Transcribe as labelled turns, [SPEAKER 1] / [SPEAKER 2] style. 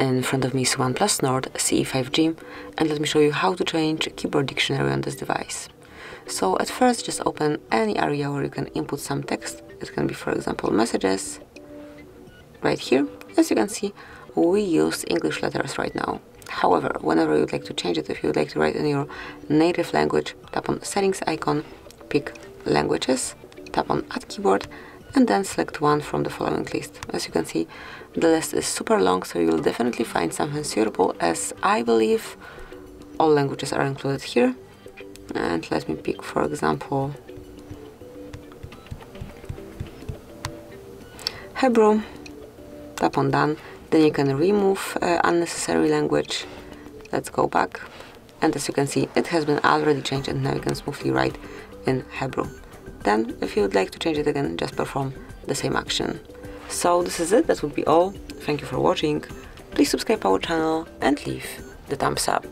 [SPEAKER 1] In front of me is OnePlus Nord CE5G and let me show you how to change keyboard dictionary on this device. So at first just open any area where you can input some text. It can be for example messages. Right here, as you can see, we use English letters right now. However, whenever you'd like to change it, if you would like to write in your native language, tap on settings icon, pick languages, tap on add keyboard and then select one from the following list. As you can see, the list is super long, so you'll definitely find something suitable as I believe all languages are included here. And let me pick, for example, Hebrew, tap on done. Then you can remove uh, unnecessary language. Let's go back. And as you can see, it has been already changed and now you can smoothly write in Hebrew. Then, if you would like to change it again, just perform the same action. So this is it, that would be all. Thank you for watching. Please subscribe our channel and leave the thumbs up.